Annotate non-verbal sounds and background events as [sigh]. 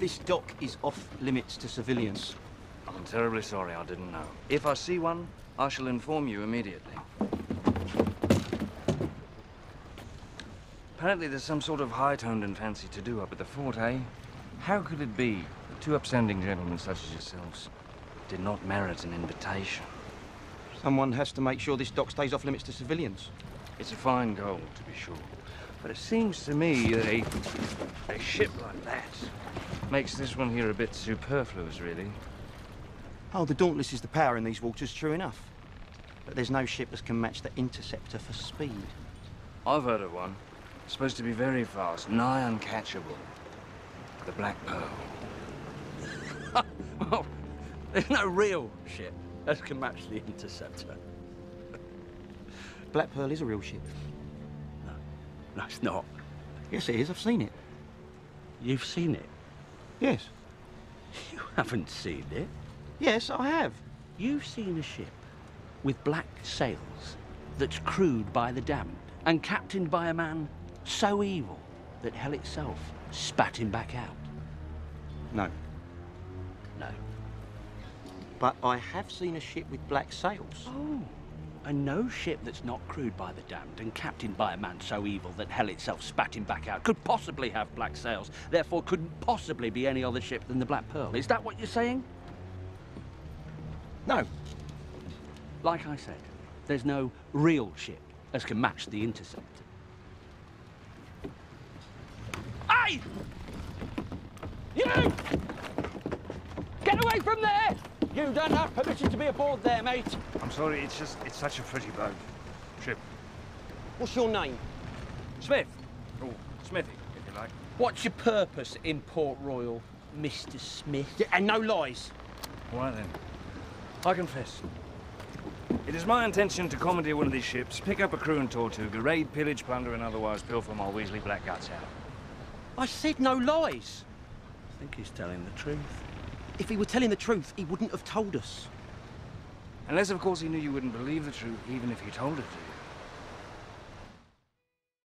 This dock is off limits to civilians. I'm terribly sorry I didn't know. If I see one, I shall inform you immediately. Apparently there's some sort of high-toned and fancy to do up at the fort, eh? How could it be that two upstanding gentlemen such as yourselves did not merit an invitation? Someone has to make sure this dock stays off limits to civilians. It's a fine goal, to be sure. But it seems to me that a, a ship like that makes this one here a bit superfluous, really. Oh, the Dauntless is the power in these waters, true enough. But there's no ship that can match the Interceptor for speed. I've heard of one. It's supposed to be very fast, nigh uncatchable. The Black Pearl. [laughs] well, there's no real ship that can match the Interceptor. Black Pearl is a real ship. No, it's not. Yes, it is. I've seen it. You've seen it. Yes. [laughs] You haven't seen it. Yes, I have. You've seen a ship with black sails that's crewed by the damned and captained by a man so evil that hell itself spat him back out. No. No. But I have seen a ship with black sails. Oh. And no ship that's not crewed by the damned and captained by a man so evil that hell itself spat him back out could possibly have black sails, therefore couldn't possibly be any other ship than the Black Pearl. Is that what you're saying? No. Like I said, there's no real ship as can match the Interceptor. Hey! You! Get away from there! You don't have permission to be aboard there, mate. I'm sorry, it's just, it's such a pretty boat. Ship. What's your name? Smith, Oh, Smithy, if you like. what's your purpose in Port Royal, Mr. Smith? Yeah, and no lies. All right then. I confess. It is my intention to commandeer one of these ships, pick up a crew and Tortuga, raid, pillage, plunder, and otherwise pilfer my Weasley black guts out. I said no lies. I think he's telling the truth. If he were telling the truth, he wouldn't have told us. Unless, of course, he knew you wouldn't believe the truth, even if he told it to you.